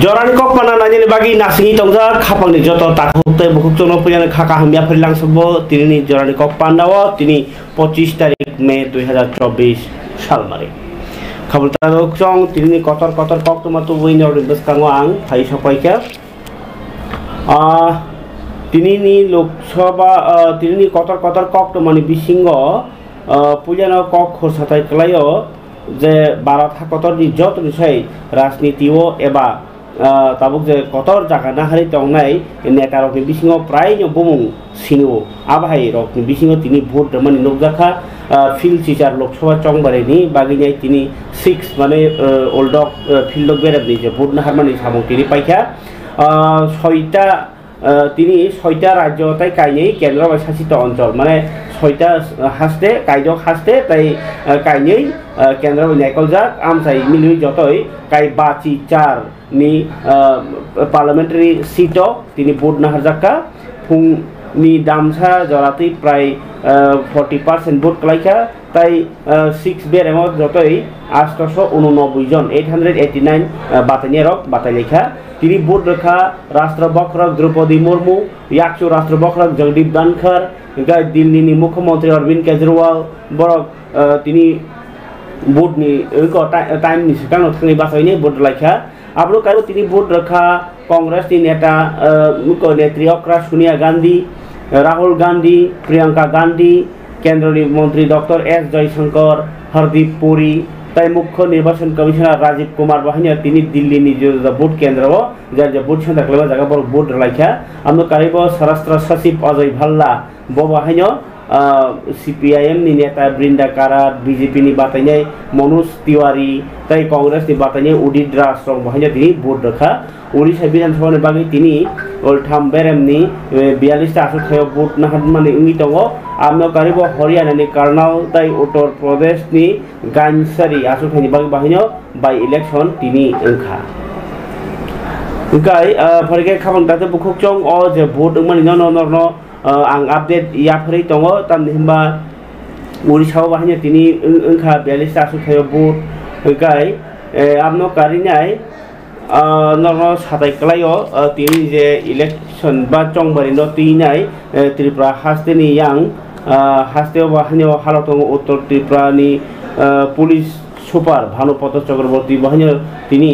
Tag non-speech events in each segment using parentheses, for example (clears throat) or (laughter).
Joran kok mana nanya bagi nasi tongza kapang ni joto tak hukte bukuk tono punya kakak hamia perilang sebo tini ni joran kok pandawa tini 25 তারিখ মে 2024 সাল মারে খবর তার চং তিনি কতর কতর cock তোমার তো বই নর বেস কাঙ্গ আং ফাই সপাইকা তিনি নি লোকসভা তিনি নি কতর কতর কক মানে বিসিংহ পুজানো কক খোসাতাই কলাইও যে বারাত হাকতর ni যত বিষয় রাজনীতিও এবা tabuk je kotor jaga nahari tongnai neta rok ni bisingo prai no bumung sinu abhai rok ni bisingo tini vote mani nukjaka field teacher loksawa chongbare ni baginyai tini 6 মানে old field বেরাব ni je vote nahar mani samung tini paikha ছয়টা তিনি ছয়টা রাজ্য তাই কাইনেই কেন্দ্র শাসিত অঞ্চল। মানে ছয়টা শাস্তে কাইজক শাস্তে তাই কাইনেই কেন্দ্র নাইকল যাক মিলি যতই কাই বাচি চার নি পার্লামেন্টারি সিটও তিনি ভোট নাহারজাকা ফুং নি দাম ছাড়া জরাতি প্রায় ফর্টি পার্সেন্ট ভোট কলাইকা তাই সিক্স বের এমন যতই আষ্টশো উননব্বই জন এইট হান্ড্রেড এইটি নাইন বাতানিয়ার রক বাতাই লেখা তিনি ভোট রেখা রাষ্ট্রবক্রক দ্রৌপদী মুর্মু ইয়াকচু রাষ্ট্রবক্রক জগদীপ ধনখড় দিল্লিনি মুখ্যমন্ত্রী অরবিন্দ কেজরিওয়াল বরক তিনি ভোটনি টাইম নিশ্চিত বাতাই নিয়ে ভোট লেখা আবার কারও তিনি ভোট রেখা নেতা নেত্রী অক্রা সোনিয়া গান্ধী, রাহুল গান্ধী, প্রিয়াঙ্কা গান্ধী, কেন্দ্রীয় মন্ত্রী ডক্টর এস জয়শঙ্কর, হরদীপ পুরী, তাই মুখ্য নির্বাচন কমিশনার রাজীব কুমার বাহিনী তিনি দিল্লি নিজ ভোট কেন্দ্র যার যে ভোট সেন্টার জায়গা বড় ভোট লাইখা। আমরা কারিব স্বরাষ্ট্র সচিব অজয় ভাল্লা ব বাহিনী सिपिआइएम नि नेता वृन्द कारात बिजेपी नि बाटैने मनोज तिवारी तै कङ्ग्रेस नि बाटैने उडिद राष्ट्र भइने दि भोट रखा उडिसा विधानसभा बागै तिनी ओल्ठाम बेरम नि बियालिस आसु थयो भोट नहत माने उनी तङ आम करिब हरियाणा नि कर्णाल तै उत्तर प्रदेश नि गाञ्सरी आसु थनि बागै बाहिनो बाइ इलेक्शन तिनी एंखा ओकाय फरगे खामन दाते बुखुक चोंग ओ जे भोट मन न न न आं आपडेट याफोरै दङ तानि होमबा उड़ीसाओ बाहायनो दिनै ओंखा बियालिस आसु थायो बुगाय आपनो कारिनाय नर्न सादाइक्लायो दिनै जे इलेक्शन बा चंबारिनो तिनाय त्रिपुरा हास्तेनि यां हास्तेयाव बाहायनायाव हालाव दङ उत्तर त्रिपुरानि पुलिस সুপার ভানুপত চক্রবর্তী বাহিনী তিনি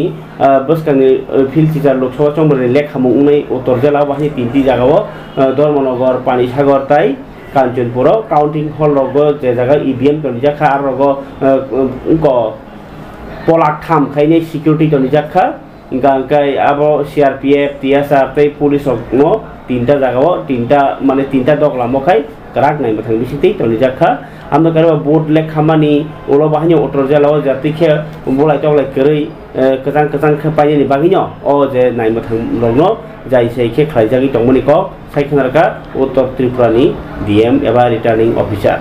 বসকাংনি ফিল্ড টিচার লোকসভা চন্দ্রের লেখা মুংনাই উত্তর জেলা বাহিনী তিনটি জায়গাও ধর্মনগর, পানিসাগর, তাই কাঞ্চনপুর, কাউন্টিং হল রগ, যে জায়গা ইভিএম তনিজাখা আর রগ পলাক থাম খাইনে সিকিউরিটি তনিজাখা গাঙ্কাই আবো, সিআরপিএফ, টিএসআর পুলিশ তিনটা জায়গাও, তিনটা মানে তিনটা দগলামখাই kerak nai mathang bisiti toni jakha amno karo board lek khamani ulo bahani otor jalo jati khe bolai tok lai kerei kajang kajang khapai ni baginyo o je nai mathang rogno jai sei khe khlai jagi tongmani ko sai khanarka uttar tripura ni dm eba returning officer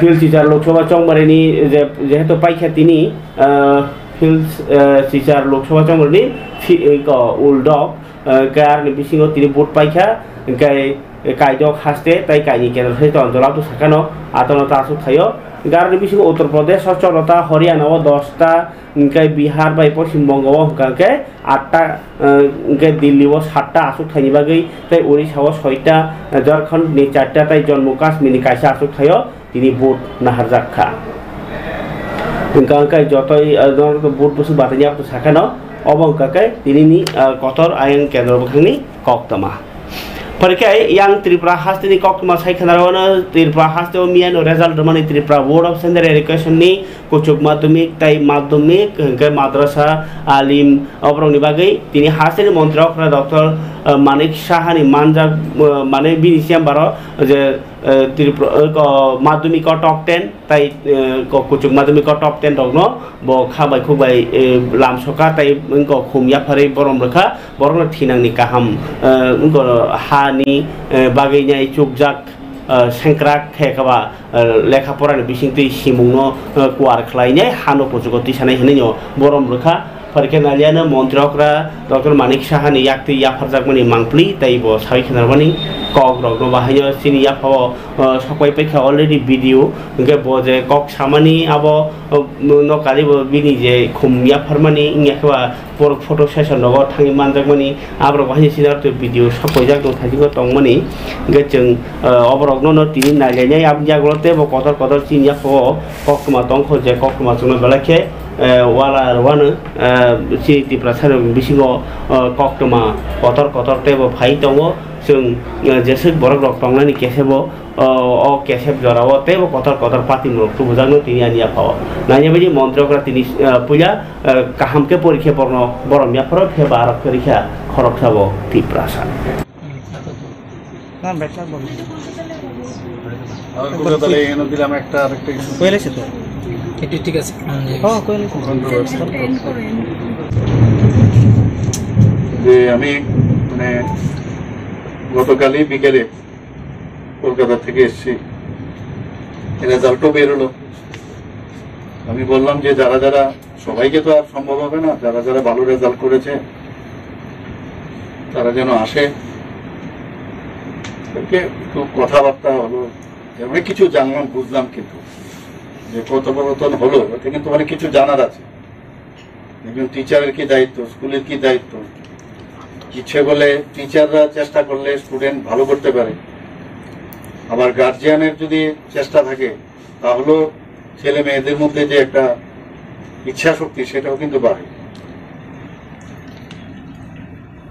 field teacher Lok Sabha চংবারিনি যেহেতু পাইখা তিনি field teacher Lok Sabha চংবারিনি উলডক কার বিসিঙাव তিনি vote পাইখা গাই কাইজক হাসতে, তাই কাইনি কেন্দ্র সহিত অঞ্চলাও তো সেখানো আতনতা আসু থাইও গারনি বিসিং উত্তর প্রদেশ সচলতা হরিয়ানাও দশটা ইনকাই বিহার বাই পশ্চিমবঙ্গও হকাকে আটটা ইনকাই দিল্লিও সাতটা আসুক থাইনি বাগৈ তাই উড়িষ্যাও ছয়টা ঝাড়খণ্ড নি চারটা তাই জম্মু কাশ্মীরনি কাইসা আসুক থাইও তিনি ভোট নাহার জাক্ষা ইনকাই যতই ভোট বসু বাতানিয়া তো সাখানো অবংকাকে তিনি নি কতর আইন বখাংনি কক্তমা परीक्षा है याङ त्रिपुरा हास्ते नि कक्मा छै खेल रहन त्रिपुरा हास्ते हो मियानो रेजल्ट मने Tripura board of secondary education नि कुचुक माध्यमिक ताई माध्यमिक गे माद्रसा आलिम अपराउने बागै तिनी हास्ते नि मन्त्र डाक्टर মানিক সাহানি, মানজা মানে বিনি চেম্বারও যে মাধ্যমিক টপ টেন, তাই কুচুক মাধ্যমিক টপ টেন রকম ব, খাবাই খুবাই লাম সকা তাই খুমিয়া ফারে বরম রেখা, বরম থিনাংনি কাহাম হানি বাগেইনাই, চুকজাক সেংক্রা খেকাবা লেখা পড়ানি বিসিং তুই সিমুংনো কুয়ার খালাইনাই হানো পচুক তিসানাই হিনাই বরম রেখা montrokra dr manik sahani yakti yafarjakmani mangpli taibo sawi khenarmani cock rock বাহাইও চিনি ইয়াফাও সকাই পেখা অলরেডি ভিডিও ইংকে ব যে কক সামানি আবো নকারি বিনি যে খুম ইয়াফারমানি ইংয়াখবা পর ফটো সেশন নগ থাঙি মানজাকমানি আব্র বাহাই সিনার তো ভিডিও সকাই জাক দं থাকি টংমানি ইংকে जों অবরক ন তিনি নাইলাইনাই আপনি জাগলতে ব কতর কতর চিনি ইয়াফাও ককমা টংখো যে ককমা जोंनो বেলাকে 와라와는 지디 브라사는 미시고 꼭도마 거터 거터 때보 파이동어 좀 제습 버럭 럭 방란이 계세보 অ কেশেপ জড়াব তেব কথর কথর পাতি মূলকটু বুঝানো তিনি আনিয়া পাওয়া। নাইয়া বেজি মন্ত্রকরা তিনি পূজা কাহামকে পরীক্ষা বর্ণ বরমিয়া ফরক হে বারক পরীক্ষা খরক খাব তীব্রাসা কইলেছে তো? একটু ঠিক আছে হ্যাঁ। যে আমি মানে গতকালই বিকেলে কলকাতা থেকে এসেছি। রেজাল্টও বেরোলো আমি বললাম যে যারা যারা সবাইকে তো আর সম্ভব হবে না যারা যারা ভালো রেজাল্ট করেছে তারা যেন আসে। ওকে একটু কথাবার্তা হলো। অনেক কিছু জানলাম, বুঝলাম কিন্তু। যে কথোপকথন হলো ওতে কিন্তু অনেক কিছু জানার আছে। একজন টিচারের কি দায়িত্ব, স্কুলের কি দায়িত্ব? ইচ্ছে করলে টিচাররা চেষ্টা করলে স্টুডেন্ট ভালো করতে পারে। আবার গার্জিয়ানের যদি চেষ্টা থাকে, তাহলেও ছেলে মেয়েদের মধ্যে যে একটা ইচ্ছা শক্তি সেটাও কিন্তু বাড়ে।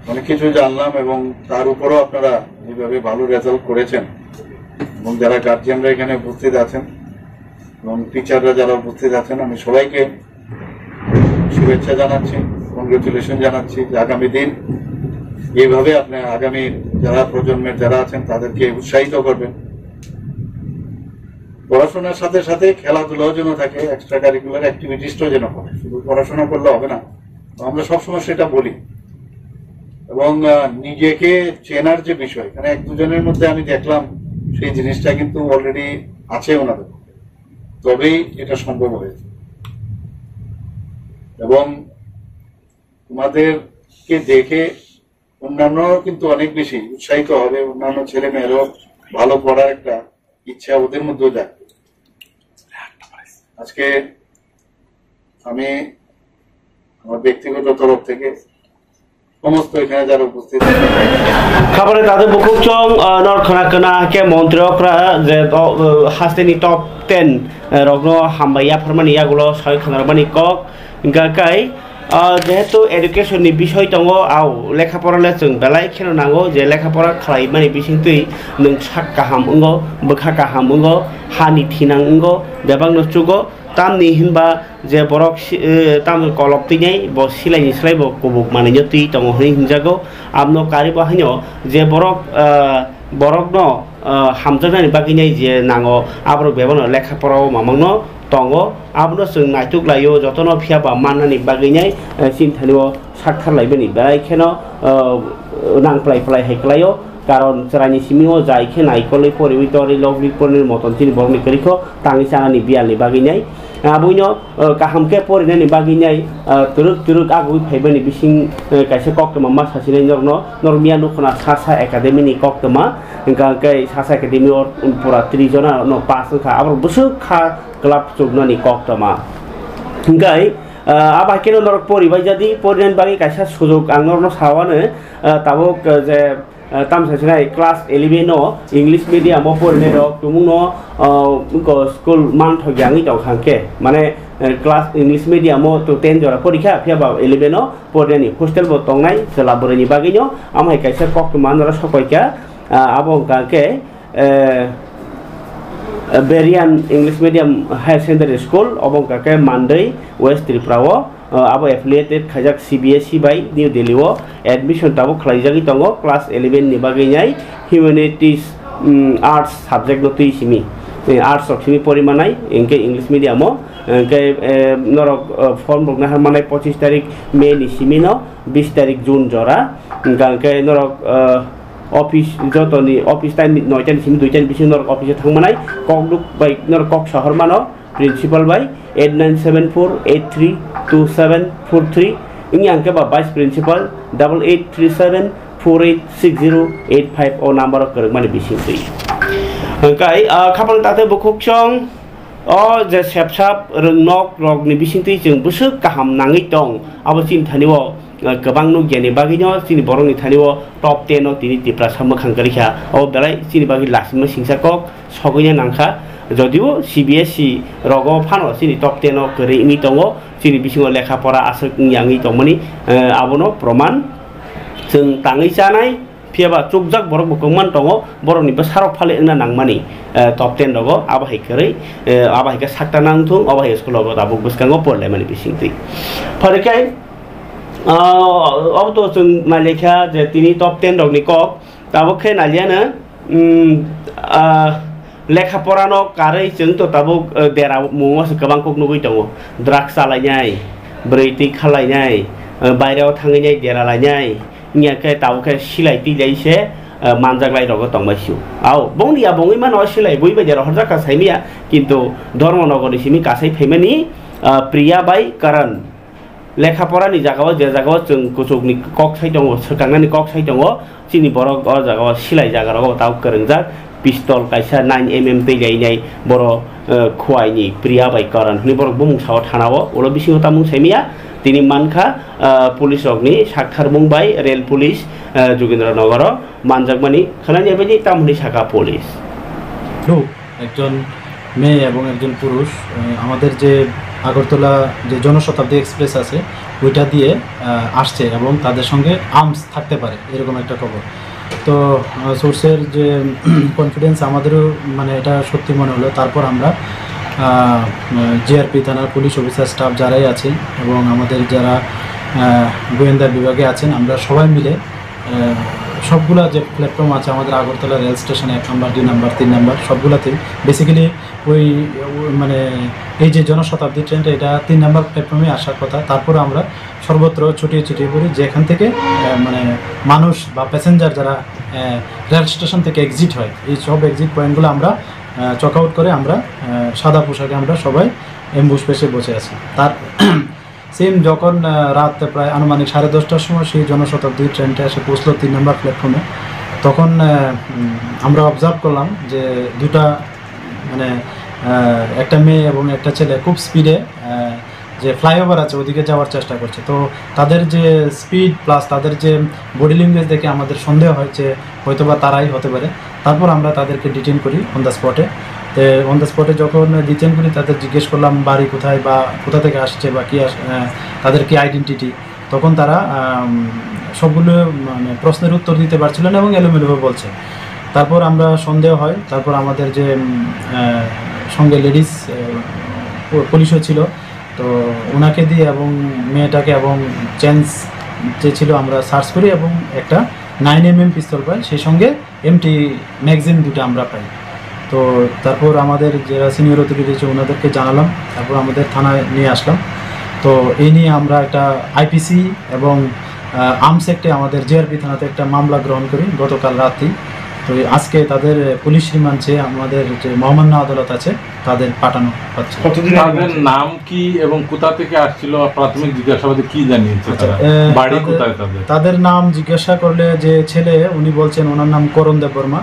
অনেক কিছু জানলাম এবং তার উপরও আপনারা যেভাবে ভালো রেজাল্ট করেছেন এবং যারা গার্জিয়ানরা এখানে উপস্থিত আছেন এবং টিচাররা যারা উপস্থিত আছেন, আমি সবাইকে শুভেচ্ছা জানাচ্ছি কংগ্রেচুলেশন জানাচ্ছি যে আগামী দিন এইভাবে আপনি আগামী যারা প্রজন্মের যারা আছেন, তাদেরকে উৎসাহিত করবেন। পড়াশোনার সাথে সাথে খেলাধুলাও যেন থাকে এক্সট্রা কারিকুলার অ্যাক্টিভিটিসটাও যেন করে শুধু পড়াশোনা করলে হবে না, আমরা সবসময় সেটা বলি। এবং নিজেকে চেনার যে বিষয় মানে এক দুজনের মধ্যে আমি দেখলাম সেই জিনিসটা কিন্তু অলরেডি আছে ওনাদের তবেই এটা সম্ভব হয়েছে। এবং তোমাদেরকে দেখে অন্যান্য কিন্তু অনেক বেশি উৎসাহিত হবে, অন্যান্য ছেলে মেয়েরও ভালো পড়ার একটা ইচ্ছা ওদের মধ্যেও জাগবে। আজকে আমি আমার ব্যক্তিগত তরফ থেকে সমস্ত এখানে যারা উপস্থিত খাবারে তাদের বুকুক চং নরখনা কনা কে মন্ত্রকরা যে হাস্তেনি টপ টেন রগ্ন, হামবাইয়া ফরমানি ইয়াগুলো সয় খানার মানি কক গাকাই যেহেতু এডুকেশন বিষয় দো আও লেখাপড়ালে जों বেলাই খেলো নাগো যে লেখাপড়া খালাইমানি বিসিংতুই नों নাক কাহাম অঙ্গ বোখা কাহাম অঙ্গ হানি থিনাঙ্গ বেবাং নচুগো তাম নিহিন বা যে বরক তাম কলপ তিনাই ব সিলাই নিসলাই কবুক মানে যদি তমহনি হিনজাগো। আমনো কারি বাহিন যে বরক বরক ন হামজানানি বাগিনাই যে নাঙো, আবরক বেবন লেখাপড়াও মামং ন টঙ্গো আবনো সং নাইটুক লাইও যতন ফিয়াবা মাননানি বাগিনাই চিন্তানিও সাক্ষার লাইবেনি বেড়াই খেন নাংপ্লাই প্লাই হাইকলাইও কারণ চেরাইনি সিমিও যাইখে নাইকলে পরিমিত লভলি পনির মতন তিনি বরণি করিখ তাঙ্গি সাঙানি বিয়ালি বাগিনাই আবুইনো কাহামকে পরিনানি বাগিনাই তুরুক তুরুক আগুই ফাইবানি বিসিং কাইসে কক্তমা মা সাসিনাই নরন নরমিয়া নুখনা সাসা একাডেমিনি কক্তমা গাঙ্কাই সাসা একাডেমি পুরা ত্রিজনা ন পাস খা আবার বসু খা ক্লাব চুগনানি কক্তমা গাই আবার কেন নরক পরিবাই যদি পরিনান বাকি কাইসা সুযোগ আঙরনো সাওয়ানো তাবক যে tamsasinai class 11 no english medium mo porne ro tumung no ko school man tho yangi taw khangke মানে ক্লাস ইংলিশ মিডিয়ামও তো টেন জরা পরীক্ষা ফিয়াবা ইলেভেনও পড়েনি হোস্টেল বো তংনাই সোলাবুরেনি বাগিনো আমাই কাইসা কক মানরা সকইকা আবং কাকে বেরিয়ান English medium higher secondary school অবং কাকে মানदै ওয়েস্ট ত্রিপুরাও abo CBSE by New Delhi o admission tabo khlaijagi tongo class 11 ni bagai nyai humanities arts subject no tui simi arts of simi porimanai engke english medium o engke norok form bokna harmanai 25 tarik may ni simi no 20 tarik june jora engke norok office যতনি office time নয়টানি সিমি দুইটানি বেশি নরক অফিসে থাকমানাই কক লুক বাই নরক কক শহর মানো principal by eight nine seven four eight three two seven four three ইং আংকে বা vice principal double eight three seven four eight six zero eight five ও নাম্বার করে মানে বেশি ফ্রি কাই খাবার তাতে বুকুক চং অ যে সেপসাপ নক রক নি বিশিং তুই যে বসু কাহাম নাঙি দং আবার চিন থানিব গবাং নু জ্ঞানী বাকি চিনি বড় নি থানিব টপ টেন তিনি টিপ্রাসা মখান করিখা ও বেলাই চিনি বাকি লাসিম কক সগৈনে যদিও চি বি এছ চি ৰগ ফানৰ চিনি টপ টেনক ৰে ইমি টঙ চিনি বিচিঙৰ লেখা পঢ়া আছে ইয়াঙি টঙনি আবন প্ৰমাণ। যোন টাঙি জানাই ফিয়াবা চুকজাক বৰ বুকমান টঙ বৰনি বা চাৰক ফালে এনা নাংমানি টপ টেন ৰগ আবাহিকৰে আবাহিকা চাকটা নাং থং অবাহিক স্কুলৰ আবুক বস্কাঙ পঢ়লে মানে বিচিংটি ফৰিকাই অবতো যোন মালিকা যে তিনি টপ টেন ৰগনি কওক তাবকে নালিয়ানে लेखाफरानो कारै जों तो दाबो देरा मुङावसो गोबां कक नुगै दङ ड्राग्स जालायनाय ब्रैथि खालायनाय बायरायाव थाङैनाय देरा लायनाय इयाखे दाबोखे सिलाय तिलायसे मानजाग्लाय रग तंबायसु आव बंनिया बङै मान सिलाय बय बायदि रहर जाका साइमिया किन्तु धर्मनगरनि सिमी कासै फैमानि प्रिया बाय करण लेखाफरानि जागायाव जे जागायाव जों गुजुगनि कक साइ दङ सोखांनानै कक साइ दङ जोंनि बर' जागायाव सिलाय जागाराव दाउ गोरोंजाक pistol kaisa 9 mm বড় খুয়াইনি প্রিয়া বাই কারণ karan. বড় borok bumung sawa thanao ulo হতা tamung semia. তিনি মানখা পুলিশ অগ্নি সাক্ষার মুম্বাই রেল পুলিশ যোগেন্দ্রনগর মানজাকমানি খানানি এবার তামুলি শাখা পুলিশ একজন মেয়ে এবং একজন পুরুষ আমাদের যে আগরতলা যে জনশতাব্দী এক্সপ্রেস আছে ওইটা দিয়ে আসছে এবং তাদের সঙ্গে আর্মস থাকতে পারে এরকম একটা খবর তো সোর্সের যে কনফিডেন্স আমাদেরও মানে এটা সত্যি মনে হলো। তারপর আমরা জিআরপি থানার পুলিশ অফিসার স্টাফ যারাই আছে এবং আমাদের যারা গোয়েন্দা বিভাগে আছেন, আমরা সবাই মিলে সবগুলা যে প্ল্যাটফর্ম আছে আমাদের আগরতলা রেল স্টেশনে এক নম্বর দুই নাম্বার তিন নাম্বার সবগুলাতে বেসিক্যালি ওই মানে এই যে জনশতাব্দী ট্রেনটা, এটা তিন নম্বর প্ল্যাটফর্মে আসার কথা। তারপর আমরা সর্বত্র ছুটিয়ে ছুটিয়ে পড়ি, যেখান থেকে মানে মানুষ বা প্যাসেঞ্জার যারা রেল স্টেশন থেকে এক্সিট হয়, এই সব এক্সিট পয়েন্টগুলো আমরা চক আউট করে আমরা সাদা পোশাকে আমরা সবাই এম্বুস পেশে বসে আছি। তার (clears throat) সেম যখন রাত প্রায় আনুমানিক সাড়ে দশটার সময় সেই জনশতাব্দী ট্রেনটা এসে পৌঁছলো তিন নম্বর প্ল্যাটফর্মে তখন আমরা অবজার্ভ করলাম যে দুটা মানে একটা মেয়ে এবং একটা ছেলে খুব স্পিডে যে ফ্লাইওভার আছে ওদিকে যাওয়ার চেষ্টা করছে। তো তাদের যে স্পিড প্লাস তাদের যে বডি ল্যাঙ্গুয়েজ দেখে আমাদের সন্দেহ হয় যে হয়তোবা তারাই হতে পারে। তারপর আমরা তাদেরকে ডিটেন করি অন দ্য স্পটে তো অন দ্য স্পটে যখন ডিটেন করি, তাদের জিজ্ঞেস করলাম, বাড়ি কোথায় বা কোথা থেকে আসছে বা কী তাদের কি আইডেন্টিটি তখন তারা সবগুলো মানে প্রশ্নের উত্তর দিতে পারছিলেন এবং এলোমেলোভাবে বলছে। তারপর আমরা সন্দেহ হয়, তারপর আমাদের যে সঙ্গে লেডিস পুলিশও ছিল। তো ওনাকে দিয়ে এবং মেয়েটাকে এবং চেঞ্জ যে ছিল, আমরা সার্চ করি এবং একটা নাইন এম এম পিস্তল পাই। সেই সঙ্গে এমটি ম্যাগজিন দুটো আমরা পাই। তো তারপর আমাদের যারা সিনিয়র অথরিটি আছে ওনাদেরকে জানালাম। তারপর আমাদের থানায় নিয়ে আসলাম। তো এই নিয়ে আমরা একটা আইপিসি এবং আর্মস একটে আমাদের জিআরপি থানাতে একটা মামলা গ্রহণ করি গতকাল রাতেই তো আজকে তাদের পুলিশ রিমান্ডে আমাদের যে মহামান্য আদালত আছে তাদের পাঠানো হচ্ছে। কতদিন তাদের নাম কি এবং কোথা থেকে আসছিল? প্রাথমিক জিজ্ঞাসাবাদে কি জানিয়েছে আচ্ছা? বাড়ি কোথায় তাদের? তাদের নাম জিজ্ঞাসা করলে যে ছেলে উনি বলছেন ওনার নাম করণ দেব বর্মা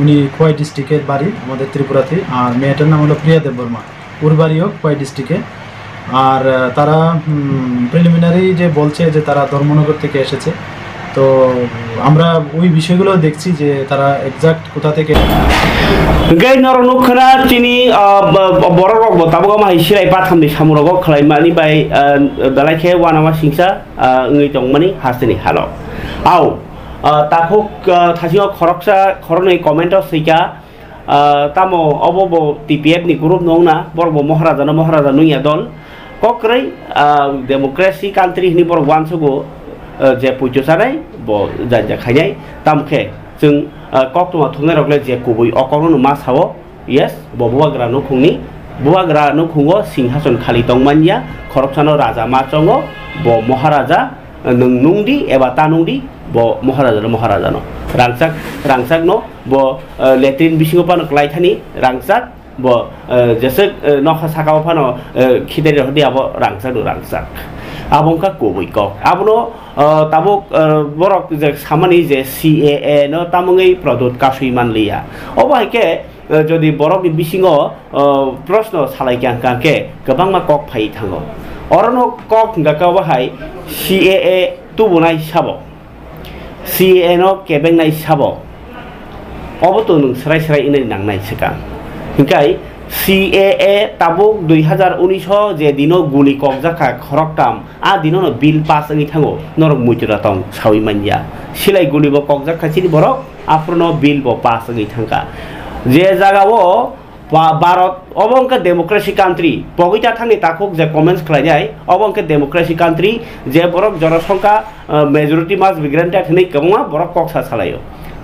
উনি খোয়াই ডিস্ট্রিক্টের বাড়ি আমাদের ত্রিপুরাতে। আর মেয়েটার নাম হলো প্রিয়া দেব বর্মা ওর বাড়িও খোয়াই ডিস্ট্রিক্টে। আর তারা প্রিলিমিনারি যে বলছে যে তারা ধর্মনগর থেকে এসেছে। তো আমরা ওই বিষয়গুলো দেখছি যে তারা এক্সাক্ট কোথা থেকে gai nor nukhna tini borok rok bo tabogo mai silai pathamni samurogo khlaimani bai belai khe wanama singsa ngi tongmani hasini halo au takhuk thasio khoroksa khoroni comment sika tamo obobo tpf ni group nongna borbo maharaja na maharaja nuya dol kokrai democracy country ni borok জেপুই জোসারাই ব যাই যা খাই তামখে যেন cock তোমা থাই রকলে J কুবই অকনো মা sub yes বুয়াগ্রা নখুনি বুয়াগ্রা নখুঙ্গ সিংহাসন খালি দমানিয়া খরবসানো রাজা মা চঙ্গ ব মহারাজা নুদি এবার তানুদি ব মহারাজা মহারাজা ন রাংসাক রাংসাক ন ব লেট্রিন বিশিংপা নাইথানি রাংসাক ব জেসে নখা সাকাও ফানো খিদে রেহ দিয়াব রাংসাক রাংসাক আবংকা কো মই কওক আপোনাৰ বৰক যে চামানি যে চি এ এ ন তামঙেই প্ৰদত কাছু মান লিয়া অৱশ্যে যদি বৰক বিচিং প্ৰশ্ন চালাই কাংকাকে গোবাং মা কক ফাই থাঙ অৰণ কক গাকা বাহাই চি এ এ টু বনাই চাব চি এ ন কেবেং নাই চাব অবতো নোং চৰাই চৰাই ইনাই নাংনাই চিকাং ইংকাই সি এ এ তাবুক দুই হাজার উনিশ যে দিন গুলি কবজা খাক খরকটাম আ দিন বিল পাস আঙি থাঙ্গো নরক মুইচুরাতং সাউই মানিয়া সিলাই গুলি ব কবজা খাইছিল বরক আপ্রন বিল ব পাস আঙি থাঙ্কা যে জায়গাও ভারত অবংকে ডেমোক্রেসি কান্ট্রি পগিতা থানি তাকুক যে কমেন্টস খাই যায় অবংকে ডেমোক্রেসি কান্ট্রি যে বরক জনসংখ্যা মেজরিটি মাস বিগ্রান্তা থানি কমা বরক কক্সা চালায়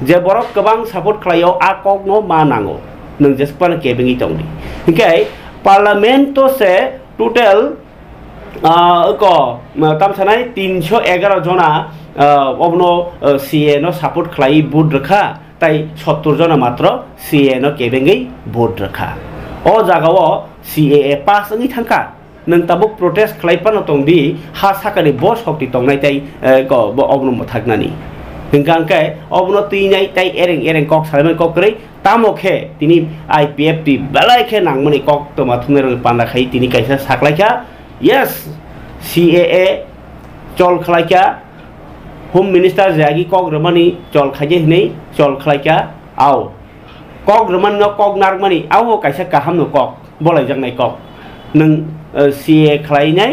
যে বরক গবাং সাপোর্ট খালাইও, আ কক নো মা নাঙ্গো nung jespan ke bengi tongdi hikai parlamento se total ko tam sanai 311 jona অবনো সিএন সাপোর্ট খাই বুট রেখা তাই সত্তর জন মাত্র সিএন কেবেঙ্গেই বুট রেখা ও জাগাও সিএএ পাস অঙ্গি থাকা নাবো প্রটেস্ট খাইপানো তংদি হা সাকানি ব শক্তি তংনাই তাই অবনম্ব থাকনানি গাঙ্কায় অবনতি নাই তাই এরেং এরেং কক সালেমের কক রে তামো খে তিনি আই পি এফ টি বেলায় খে নাংমনি কক তো মাথুমের পান্ডা খাই তিনি কাইসা সাকলাইখা ইয়েস সি এ এ চল খালাইখা হোম মিনিস্টার জাগি কক রমানি চল খাইজে হিনেই চল খালাইখা আও কক রমান ন কক নারমানি আও কাইসা কাহাম ন কক বলাই জাংনাই কক নং সি এ খালাইনাই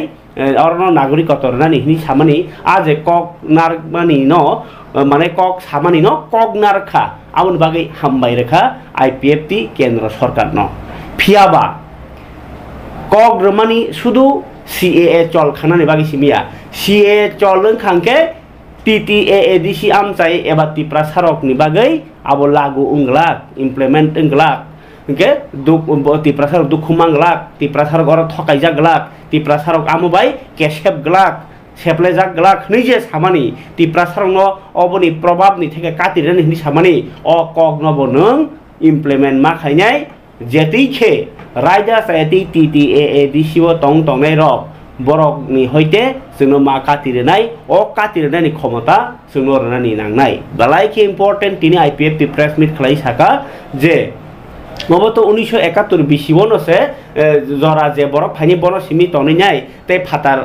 অরণ নাগরিকতর নানি হিনি সামানি আজ কক নারমানি ন মানে কক সামানি ন কক নারখা আউন বাগै হামবাই রেখা আইপিএফটি কেন্দ্র সরকার ন ফিয়াবা কক রমানি শুধু সিএ চল খানানি বাগै সিমিয়া সিএ চল খাংকে TTAADC amcai eba tipra sarok ni bagai abo lagu unglak implement unglak oke duk tipra sarok duk humanglak tipra sarok ora thokai jaglak tipra sarok amubai kesep glak সেপলে যাক Glück নিজে সামানি টিপ্রাসার অবনি প্রভাবনি থেকে কাটিরে হিনি সামানি অ cock নব নং implement মা খাইনাই যেতেই খে রাইজা সাইতি টি টি এ এ DCO টং টংনাই rock borokni hoite जोंनो मा कातिरेनाय अ कातिरेनायनि क्षमता जोंनो रनानि नांनाय बालायखे इम्पर्टेन्ट तिनि आइपिएफ प्रेस मिट खालाय साका जे মবতো উনিশশো একাত্তর বিশিবন আছে জরা যে বরফ ফাইনি বন সিমি তনিনাই তে ফাতার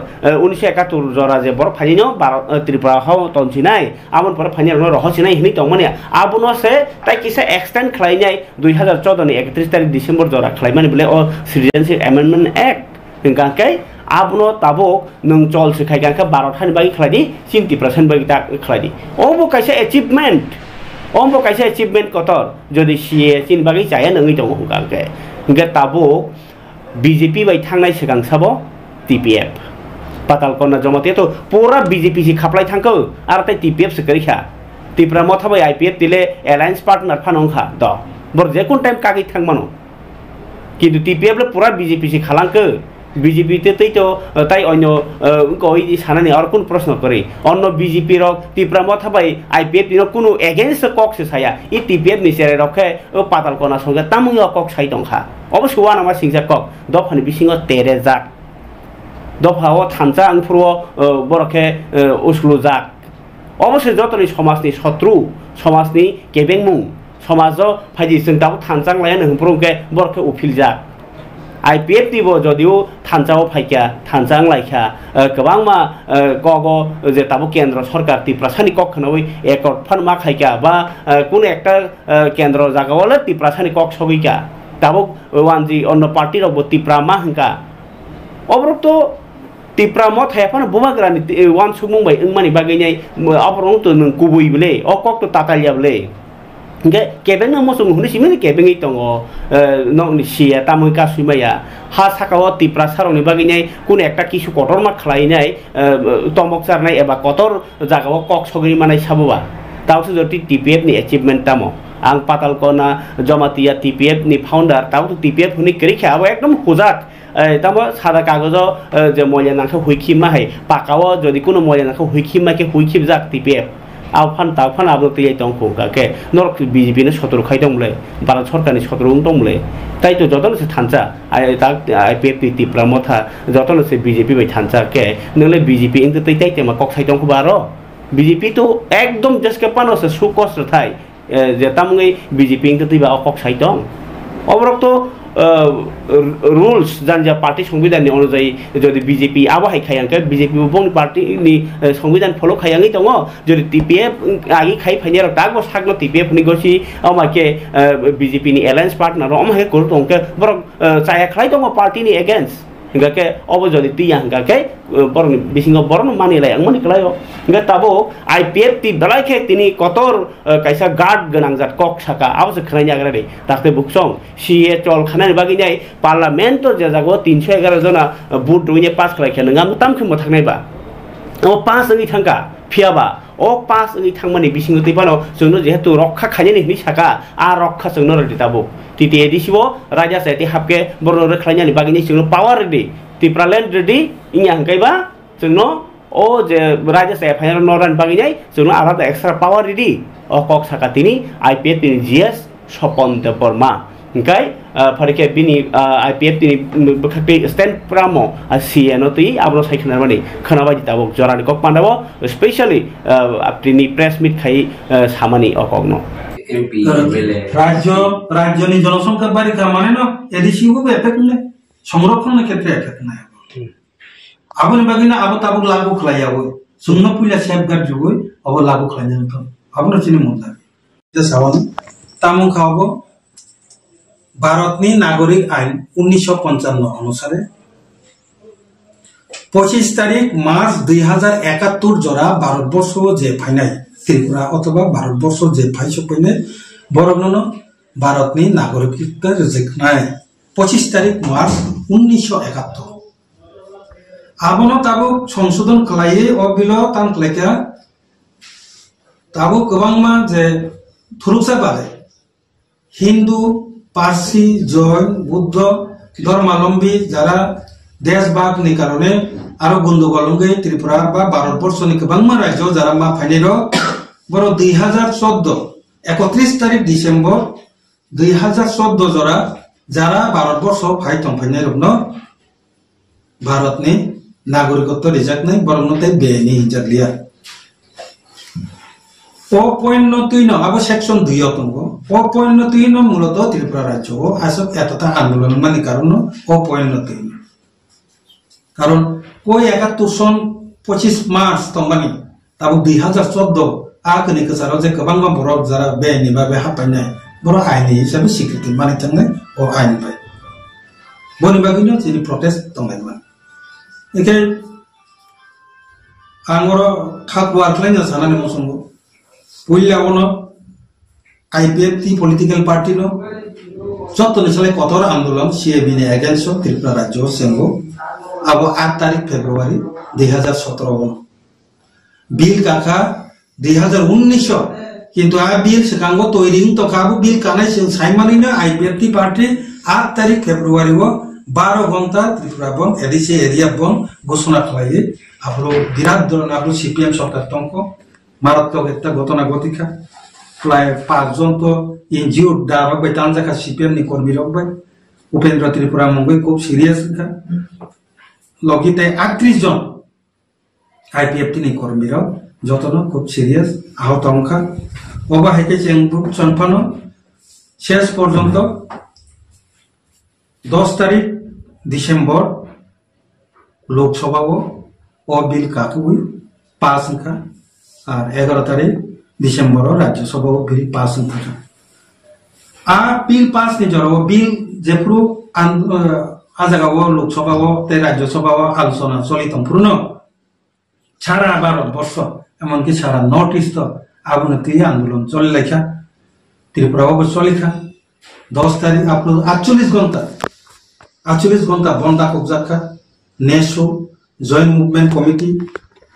উনিশশো একাত্তর জরা যে বরফ ফাইনি ভারত ত্রিপুরা হাও তনছিনাই আমন পর ফাইনি রহসিনাই হিনি তংমানি আবন আছে তাই কিসা এক্সটেন্ড খালাইনাই দুই হাজার চোদ্দনি একত্রিশ তারিখ ডিসেম্বর জরা খালাইমানি বলে ও সিটিজেনশিপ অ্যামেন্ডমেন্ট অ্যাক্ট গাঁকাই আবনো তাবো নং চল সেখাই গাঁকা বারোটানি বাকি খালাইদি চিন্তি পার্সেন্ট বাকি তা খালাইদি অবো কাইসা achievement ombo kaisa achievement kotor jodi sie chin bagi chaya nongi tongo hongka ke hingke tabuk BJP by থাকাই সিগাং সাবো টিপিএফ পাতাল কনা জমাতে তো পুরা বিজেপি সি খাপলাই থাঙ্ক আর তাই টিপিএফ সে করিখা টিপরা মত বাই আইপিএফ দিলে অ্যালায়েন্স পার্টনার ফানংখা দ বর যে কোন টাইম কাগি থাকমানো কিন্তু টিপিএফ পুরা বিজেপি সি খালাঙ্ক বিজেপিতে তো তাই অন্য কই সানানি আর কোন প্রশ্ন করে অন্য বিজেপি রক টিপ্রা মথাবাই আইপিএফ দিন কোনো এগেনস্ট কক সে সায়া ই টিপিএফ নি সেরে রকে পাতাল কনা সঙ্গে তামুং কক সাই দংখা অবশ্য ওয়া নামা সিংজা কক দফানি বিসিং তেরে যাক দফাও থানজা আংফুর বরকে উসলু যাক অবশ্যই যতনি সমাজনি শত্রু সমাজনি কেবেংমুং সমাজ ফাইজি जों दाबो थानजांलाया नोंफ्रोमके बरके उफिल আই পি এফ দিব যদিও থানচাও ফাইকা, থানচাং লাইকা গোবাং মা গগ, যে তাবো কেন্দ্র সরকার তি তিপ্রাসানি কক্ষণ ওই একট ফান মা খাইকা বা কোন একটা কেন্দ্র জায়গা তি তিপ্রাসানি কক সগিকা তাবো ওয়ানজি অন্য পার্টির অব প্রামা মা হাঙ্কা অবরক্ত টিপ্রা মত হাইফান বুমাগ্রানি ওয়ান সুমুংবাই ওংমানি বাগাইনাই অপরং তো নং গুবুই বলে, অকক তো তাতালিয়া বলে। cái cái bên nó một số người xem cái bên cái tông ở nó xia ta mới cá suy mày à. Ha sa cao ti prasar oni bagi này কোন একটা কিছু কঠোর মা খেলাই নাই তমক সার নাই এবার কতর জাগাও কক সগরি মানে সাববা তাও তো যদি টিপিএফ নি অ্যাচিভমেন্ট তামো আং পাতাল কনা জমাতিয়া টিপিএফ নি ফাউন্ডার তাও তো টিপিএফ হুনি করি খেয়াবো একদম খোঁজাক তারপর সাদা কাগজ যে ময়লা নাখে হুইখিম মাহে পাকাও যদি কোনো ময়লা নাখে হুইখিম মাখে হুইখিম যাক টিপিএফ আফান তাফান আবো তিয়াই তংখো গাকে নরক নে সতর খাই দংলে ভারত সরকারনি সতর দংলে তাই তো যতন সে থানচা আই তা I P F T Tipra Motha যতন সে বিজেপি বাই থানচা কে নলে বিজেপি ইংতে তাই তাই তেমা কক সাই তংখো বারো বিজেপি তো একদম জেসকে পানো সে সুকষ্ট থাই যে তামঙ্গই বিজেপি ইংতে তুই বা সাই দং অবরক रुल्स जान्जा पार्टी संविधान अनुजायै जुदि बिजेपि आबो हायखायांखो बिजेपि पार्टी नि संविधान फलो खायांगै दङ जुदि टीपीएफ आगि खाइ फाइनि आरो दागो टीपीएफ नि गसि अमाके बिजेपिनि एलायन्स पार्टनार अमाहे गुरु दंखो बर चाया खालाय दङ पार्टीनि against hingake obo jodi tiya hingake borong bisingo borong mani lai ang mani klayo hingga tabo IPF ti belai ke tini kotor kaisa guard ganang jat kok saka abo se khlai jagra re takte buksong chol khana ni bagi jai parliament je jago 311 jona vote duine pas khlai ke ngam tam khmo thaknai ba ও পাঁচ ওই থাঙ্কা ফিয়াবা ও পাঁচ ওই থাংমানি বিসিং তৈপানো जोंनो যেহেতু রক্ষা খাইনি হিনি সাকা আর রক্ষা जोंनो রেডি তাবো টিটি এডিসিব রাজা সাইটি হাপকে বড় রে খাইনি বাগিনি जोंनो পাওয়ার রেডি টিপ্রালেন্ড রেডি ইয়া হাঙ্কাইবা जोंनो ও যে রাজা সাই ফাইনাল নরান বাগিনাই जोंनो আলাদা এক্সট্রা পাওয়ার রেডি ও কক সাকা তিনি আইপিএফ তিনি GS Swapan Debbarma Engkai parike bini IPF tini bekakti stand pramo CNO ti abro sai khana mani khana baji tabok jorani kok pandabo especially apni press meet khai samani okogno MP MLA রাজ্য রাজ্যনি জনসংখ্যা বাড়িকা মানে না এদিসি হবে effect নেই সংরক্ষণের ক্ষেত্রে effect নাই আবনি বাগিনা আবো তাবো লাগু খলাই আবো শূন্য পুইলা গার্ড জুবই আবো লাগু খলাই জানো তো আপনার চিনি মন লাগে সাবান তামুং খাওয়াবো ভারতনি নাগরিক আইন উনিশশো পঞ্চান্ন অনুসারে। পঁচিশ তারিখ মার্চ দুই হাজার একাত্তর জোড়া ভারতবর্ষ যে ফাইনাই ত্রিপুরা অথবা ভারতবর্ষ যে ফাইস ফাইনাই বরগ্ন ভারতনি নাগরিকত্ব রেজিকনাই পঁচিশ তারিখ মার্চ উনিশশো একাত্তর। আবনো তাবো সংশোধন খালাইয়ে অবিল তান খালাইকা তাবো গোबांमा যে বাদে হিন্দু পার্সি, জৈন, বুদ্ধ ধর্মাবলম্বী যারা দেশবাগনি কারণে আরও গন্ডগোল ত্রিপুরা বা ভারতবর্ষনি গোबांमा রাজ্য যারা মা ফাইনের বড় দুই হাজার চোদ্দ, একত্রিশ তারিখ ডিসেম্বর, দুই হাজার চোদ্দ জরা যারা ভারতবর্ষ ফাইতং ফাইনের রগ্ন ভারতনি নাগরিকত্ব রিজার্ভ নাই, বরং তাই বেআইনি হিজাগলিয়া অপৈন্যতীর্ণ अब সেকশন দুই অতঙ্গ অপৈন্যতীর্ণ মূলত ত্রিপুরা রাজ্য ও আসব এতটা আন্দোলন মানে কারণ অপৈন্যতীর্ণ কারণ ওই একাত্তর সন পঁচিশ মার্চ তম্বানি তাবো দুই হাজার চোদ্দ আগনি কাছারাও যে গোবাং বড় যারা বেআইনি ভাবে হাঁপাইনায় বড় আইনি হিসাবে স্বীকৃতি মানে থাঙ্গে ও আইন পাই বনি বাগিনো যিনি প্রটেস্ট তঙ্গাইমান এখানে আঙর খাত ওয়ার্কলাইন সানানি মৌসুমগো পলিটিক্যাল পার্টি নো? যত নিসালে কঠোর আন্দোলন সিএবি নে এগেন্স্ট ত্রিপুরা রাজ্য সেঙ্গো আবো আট তারিখ ফেব্রুয়ারি দুই হাজার সতেরো বিল কাকা দুই হাজার উনিশ কিন্তু আ বিল সেখাঙ্গো তৈরি তো কাবু বিল কানাই সাইমানি না আইপিএফ টি পার্টি আট তারিখ ফেব্রুয়ারি ও। বারো ঘণ্টা ত্রিপুরা বন, এডিসি এরিয়া বন ঘোষণা খালাইয়ে আপলো বিরাট ধরনের আপলো সিপিএম সরকার টঙ্ক মারাত্মক একটা ঘটনা ঘটিকা প্রায় পাঁচজন তো ইনজিউর ডাবাক বাই তানজাকা সিপিএম নি কর্মী রকবাই উপেন্দ্র ত্রিপুরা মুম্বাই খুব সিরিয়াস লগিতে আটত্রিশ জন আইপিএফ কর্মী রক যতন খুব সিরিয়াস আহত অংখা অবা হাইকে চেংবুক চনফানো। শেষ পর্যন্ত দশ তারিখ ডিসেম্বর লোকসভাও ও বিল কাকুই পাস আর এগারো তারিখ ডিসেম্বর রাজ্যসভা বিল পাস থাকা আর বিল পাস নিজর বিল যেপুরু আজাগাও, লোকসভাও, তে রাজ্যসভাও আলোচনা চলিত পূর্ণ। সারা ভারতবর্ষ এমনকি সারা নর্থ ইস্ট আবনতি আন্দোলন চলে লেখা ত্রিপুরাও চলিখা। দশ তারিখ আপনার আটচল্লিশ ঘণ্টা আটচল্লিশ ঘণ্টা বন্ধা কবজাখা নেশো জয়েন্ট মুভমেন্ট কমিটি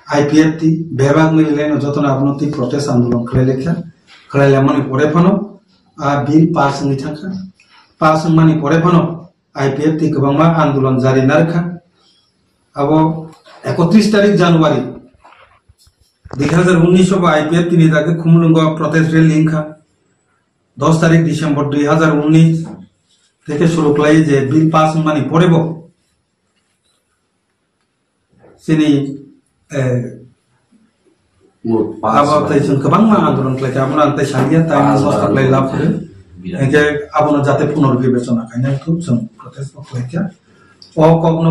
আইপিএফটি বেবাগ মিলিলে যতন আপনতি প্রটেস্ট আন্দোলন খেলে লেখা খেলাইলে মানে পরে ফানো আর বিল পাস হয়ে থাকা। পাস মানে পরে ফানো আইপিএফটি গোबांमा আন্দোলন জারি না রেখা। আবো একত্রিশ তারিখ জানুয়ারি, দুই হাজার উনিশ আইপিএল তিনি তাকে খুমলুঙ্গ প্রটেস্ট রেল লিঙ্কা দশ তারিখ ডিসেম্বর দুই হাজার উনিশ থেকে শুরু খালাই যে বিল পাস মানে পড়েব না একে আপনার যাতে পুনর্বিবেচনা তো